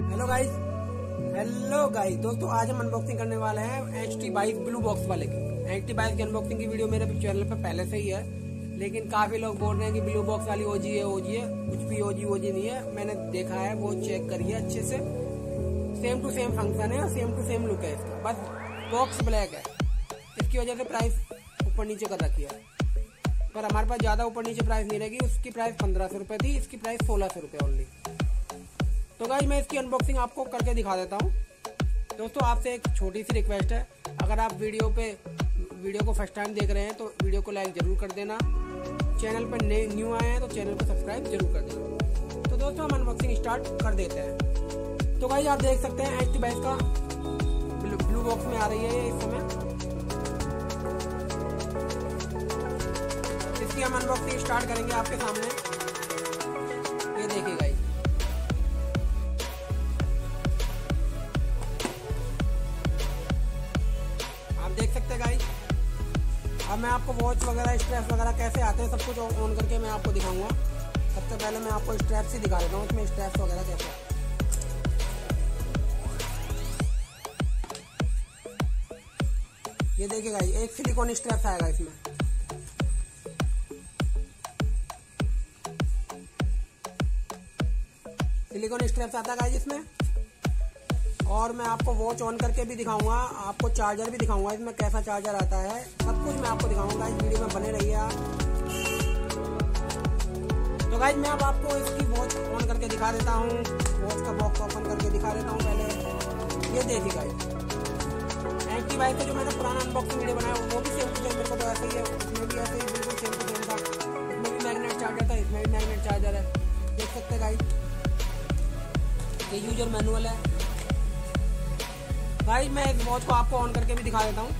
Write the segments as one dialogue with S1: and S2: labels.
S1: Hello guys hello guys दोस्तों, आज हम अनबॉक्सिंग करने वाले हैं H T bike blue box वाले की। एच टी बाईस की अनबॉक्सिंग की वीडियो मेरे चैनल पे पहले से ही है, लेकिन काफ़ी लोग बोल रहे हैं कि ब्लू बॉक्स वाली ओजी है ओजी है। कुछ भी ओजी ओजी नहीं है। मैंने देखा है, वो चेक करिए अच्छे से। सेम टू सेम फ़ंक्शन है और सेम टू सेम लुक है इसका। बस बॉक्स ब्लैक है। इसकी वजह से प्राइस ऊपर नीचे कर रखी है। पर हमारे पास ज़्यादा ऊपर नीचे प्राइस नहीं रहेगी। उसकी प्राइस पंद्रह सौ रुपए थी, इसकी प्राइस सोलह सौ रुपए ओनली तो गाइज़ मैं इसकी अनबॉक्सिंग आपको करके दिखा देता हूँ। दोस्तों, आपसे एक छोटी सी रिक्वेस्ट है। अगर आप वीडियो पे वीडियो को फ़र्स्ट टाइम देख रहे हैं तो वीडियो को लाइक ज़रूर कर देना। चैनल पर न्यू आए हैं तो चैनल को सब्सक्राइब ज़रूर कर देना। तो दोस्तों, हम अनबॉक्सिंग स्टार्ट कर देते हैं। तो गाइज़ आप देख सकते हैं एच बाइस का ब्लू बॉक्स में आ रही है इस समय। इसकी हम अनबॉक्सिंग स्टार्ट करेंगे आपके सामने। अब मैं आपको वॉच वगैरह स्ट्रैप्स वगैरह कैसे आते हैं, सब कुछ ऑन करके मैं आपको दिखाऊँगा। सबसे पहले मैं आपको स्ट्रैप्स ही दिखा देता हूँ इसमें स्ट्रैप्स वगैरह कैसे आते हैं। ये देखिए गाइज़ एक सिलिकॉन स्ट्रैप्स आएगा इसमें। सिलिकॉन स्ट्रैप्स आता है इसमें? और मैं आपको वॉच ऑन करके भी दिखाऊँगा, आपको चार्जर भी दिखाऊँगा, इसमें कैसा चार्जर आता है, सब कुछ मैं आपको दिखाऊँगा, इस वीडियो में बने रहिए आप। तो गाइज़ मैं अब आपको इसकी वॉच ऑन करके दिखा देता हूँ वॉच का बॉक्स ओपन करके दिखा देता हूँ पहले। ये देखिए गाइज़ एंटी बाइक का जो मैंने पुराना अनबॉक्सिंग वीडियो बनाया, वो भी सेम टू मेरे को तो ऐसा ही है, उसमें भी ऐसे ही बिल्कुल सेम टू सेम था। इसमें भी मैग्नेट चार्जर था, इसमें भी मैग्नेट चार्जर है। देख सकते गाइज़ ये यूज़र मैनुअल है। भाई, मैं इस वॉच को आपको ऑन करके भी दिखा देता हूँ।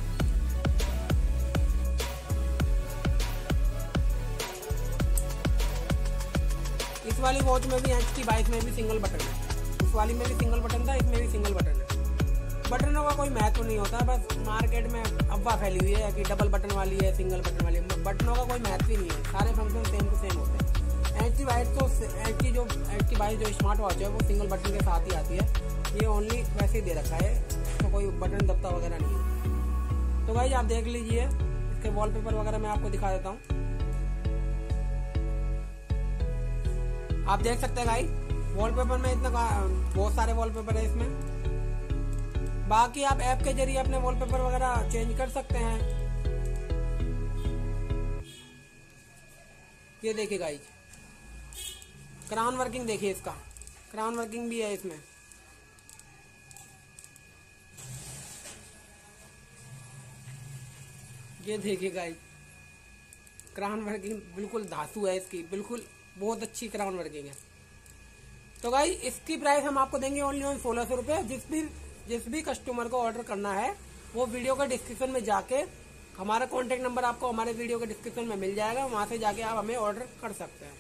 S1: इस वाली वॉच में भी एच की बाइक में भी सिंगल बटन है। उस वाली में भी सिंगल बटन था, इसमें भी सिंगल बटन है। बटनों का कोई महत्व नहीं होता, बस मार्केट में अफवाह फैली हुई है कि डबल बटन वाली है सिंगल बटन वाली है। बटनों का कोई महत्व ही नहीं है। सारे फ़ंक्शन सेम टू सेम होते हैं। एच बाइक तो एच की जो एच की बाइक जो स्मार्ट वॉच है, वो सिंगल बटन के साथ ही आती है। ये ओनली वैसे ही दे रखा है। तो कोई बटन दबता वगैरह नहीं है। तो भाई आप देख लीजिए, इसके वॉलपेपर वगैरह मैं आपको दिखा देता हूँ। आप देख सकते हैं भाई वॉलपेपर में इतना बहुत सारे वॉलपेपर है इसमें। बाकी आप ऐप के ज़रिए अपने वॉलपेपर वगैरह चेंज कर सकते हैं। ये देखिए गाइज़ क्राउन वर्किंग देखिए इसका। क्राउन वर्किंग भी है इसमें। ये देखिए गाइज़ क्राउन वर्किंग बिल्कुल धातु है इसकी, बिल्कुल बहुत अच्छी क्राउन वर्किंग है। तो गाई इसकी प्राइस हम आपको देंगे ओनली ऑन सोलह सौ रुपए। जिस भी जिस भी कस्टमर को ऑर्डर करना है, वो वीडियो का डिस्क्रिप्शन में जाके, हमारा कॉन्टेक्ट नंबर आपको हमारे वीडियो के डिस्क्रिप्शन में मिल जाएगा। वहाँ से जाके आप हमें ऑर्डर कर सकते हैं।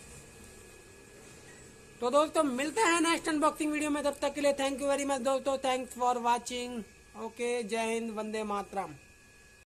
S1: तो दोस्तों, मिलते हैं नेक्स्ट अनबॉक्सिंग वीडियो में। तब तक के लिए थैंक यू वेरी मच दोस्तों। थैंक्स फॉर वॉचिंग ओके जय हिंद, वंदे मातरम।